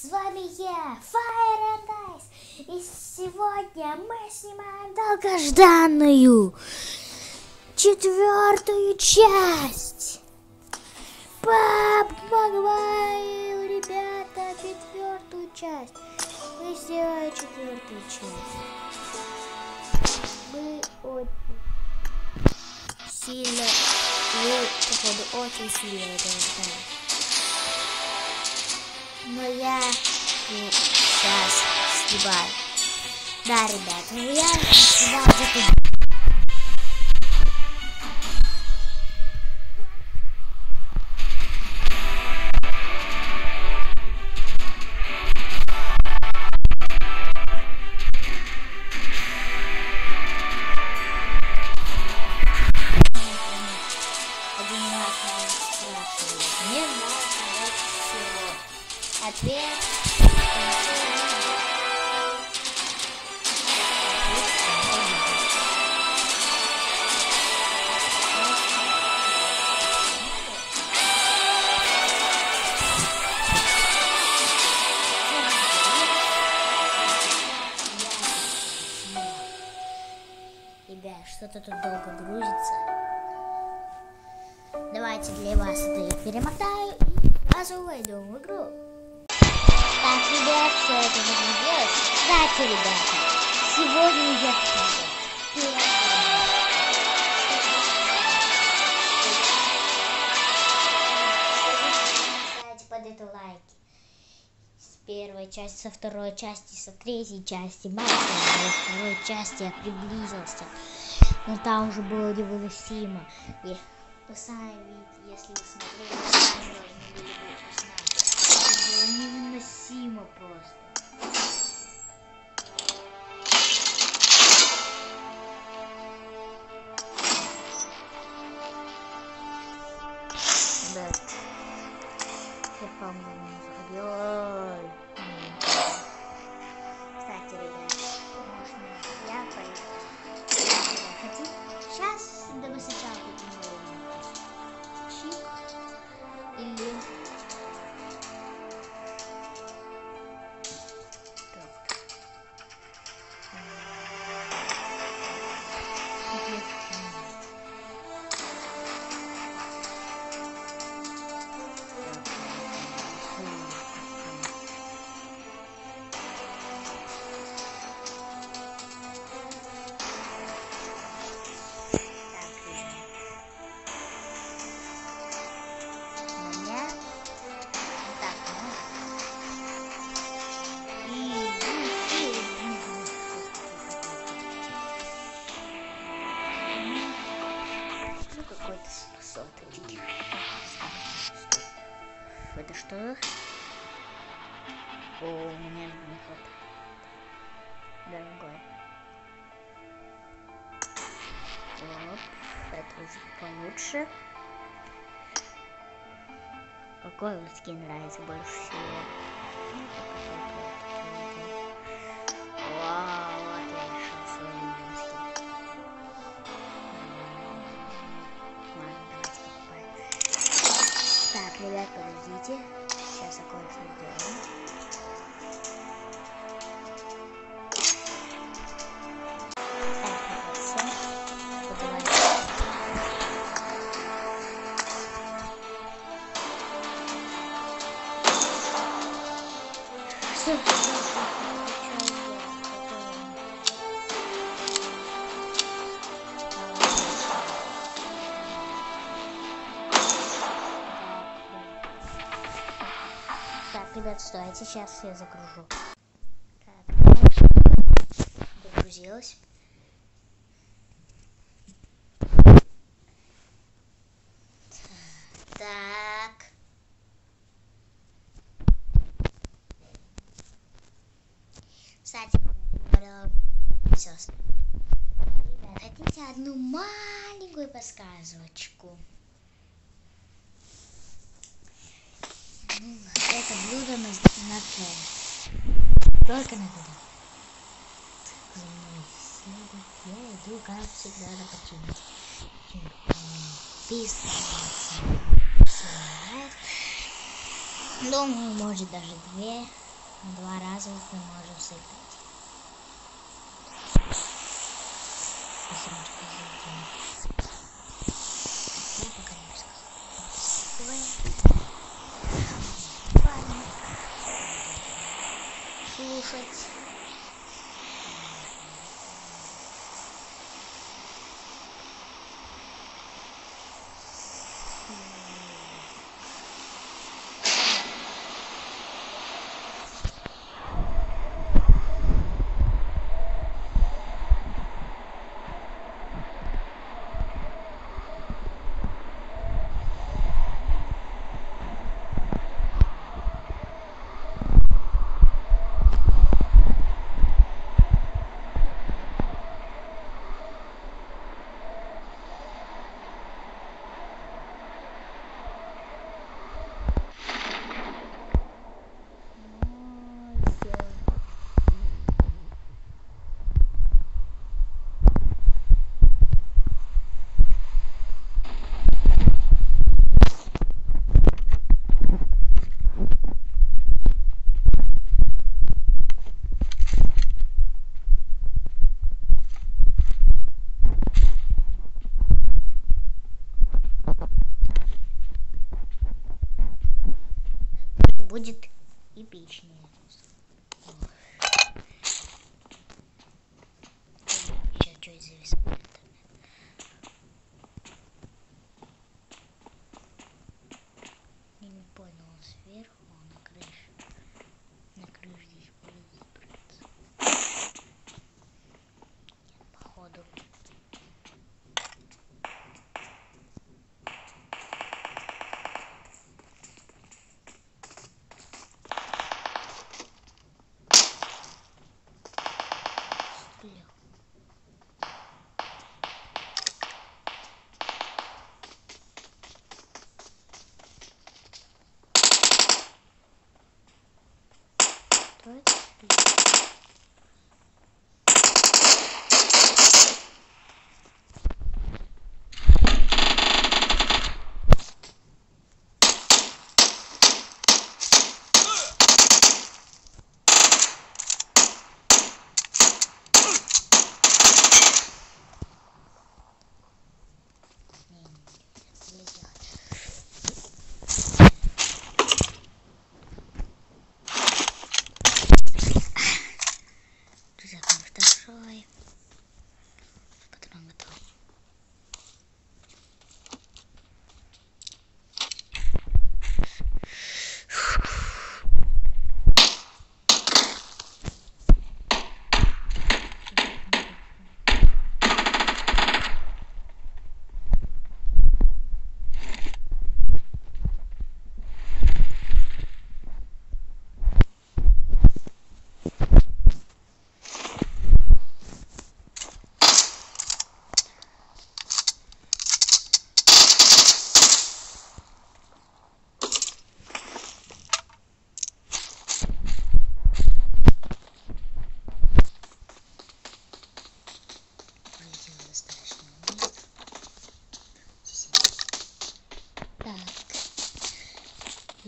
С вами я, Fire and Ice, и сегодня мы снимаем долгожданную четвертую часть. Пап, Магвайл, ребята, четвертую часть. Мы сделаем четвертую часть. Мы очень сильно, вы, походу, очень сильно этого ждали. Но я сейчас снимаю. Да, ребята, ну я снимаю за сегодня я Ставьте под это лайки. С первой части, со второй части, со третьей части, максимум до второй части я приблизился. Но там уже было невыносимо. И вы сами видите, если вы смотрели, вы было невыносимо просто. Я по-моему не Это что? О, меня не хватает. Дорогой. Вот, это уже получше. Какой вот скин нравится больше всего? Сейчас закончим дело. Сейчас я загружу. Так, загрузилась. Так. Кстати, все. Хотите одну маленькую подсказочку? это блюдо на, на Т. Только на Т. За мной следует, я иду, как всегда, на починку. Писать. Думаю, может даже две, два раза мы можем сыграть. будет эпичнее.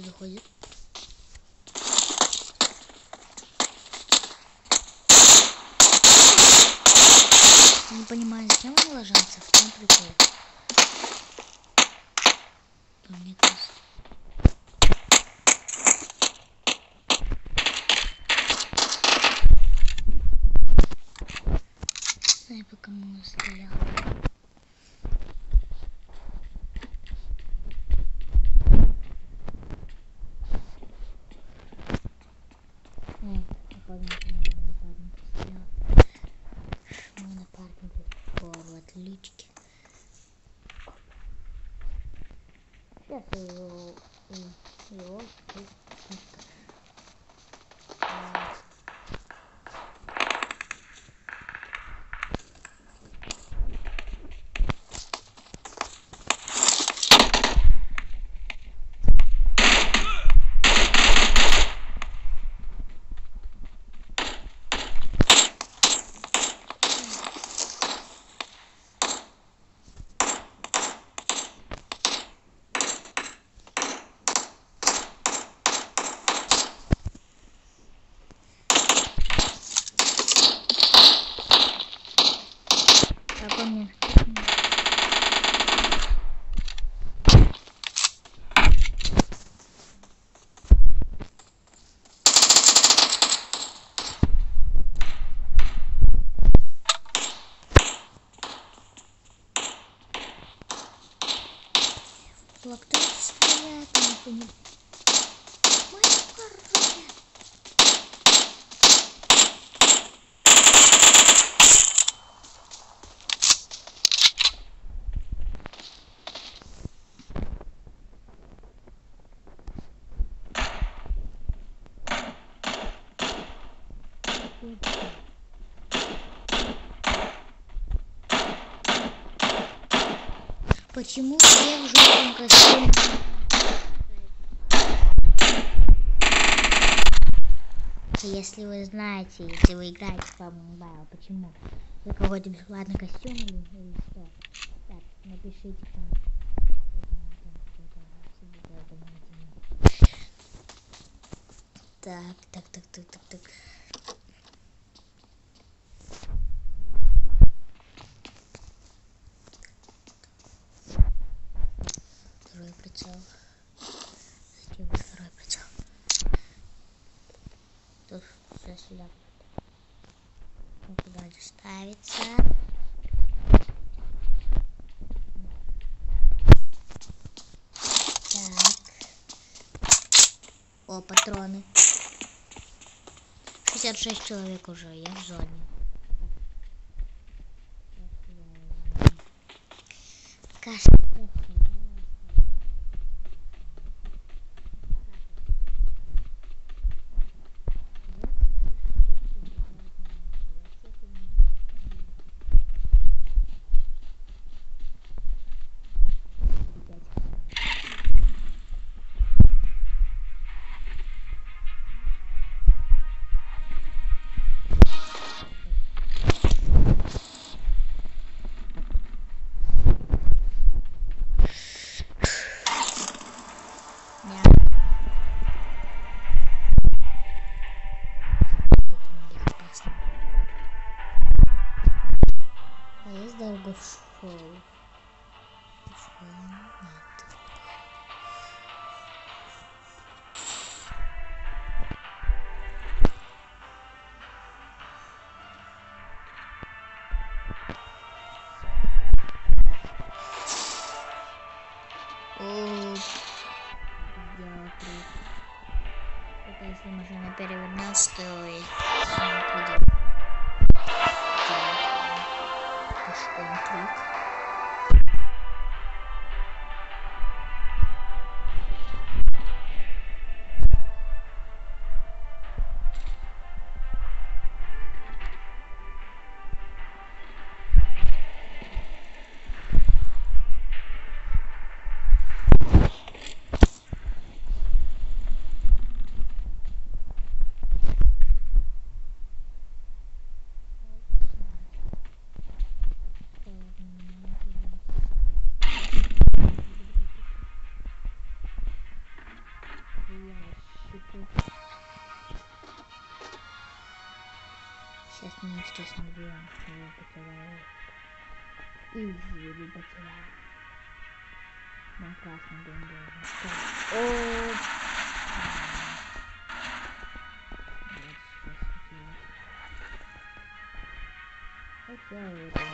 заходи. Не понимаю, зачем они ложатся, в чем прикол. Yes, Почему все в желтом костюме? Если вы знаете, если вы играете в Mobile, почему? Вы какой-то бесплатный костюм или, или что? Так, напишите комментариях. Так, так, так, так, так, так. Второй прицел. Зачем мне второй прицел? Тут все сюда. Вот Туда ставится. Так. О, патроны. 66 человек уже, я в зоне. Каша. О, сделала круг. Это если машина перевернется, то и она придет. Пешком круг. Сейчас мы естественно убьем, что я потеряю. Изи, потеряю. На красном бомбе. О! Хотя его там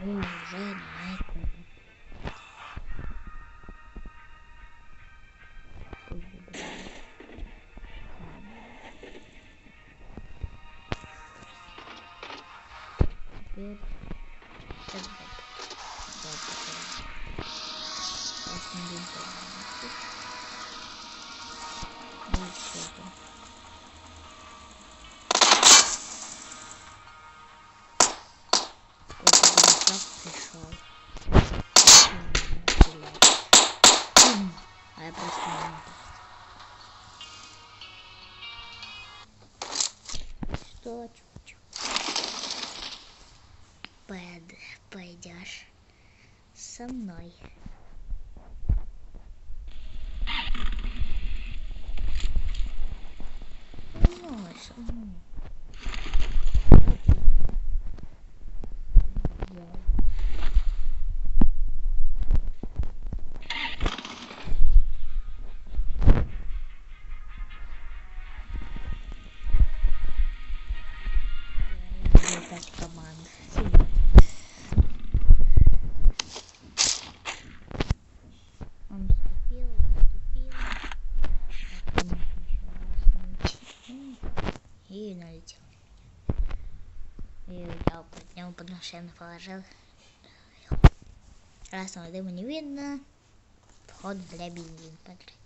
добивает. Мной. И я поднял подношение, положил. Красного дыма не видно. Вход для бензин, смотри.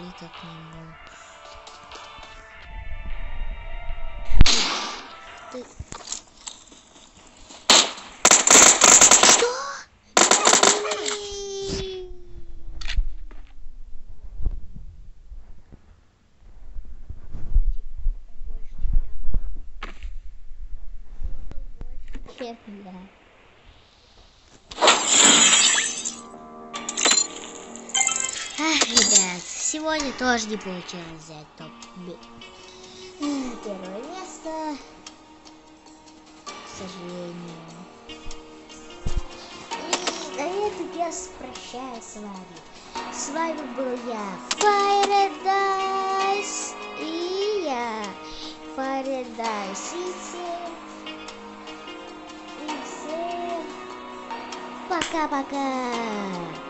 Пошли-ка к нему. Ты... Что? Сегодня тоже не получилось взять топ Первое место, к сожалению. И на этом я прощаюсь с вами. С вами был я, Firedice, и я, Firedice, и всем, и всем пока-пока.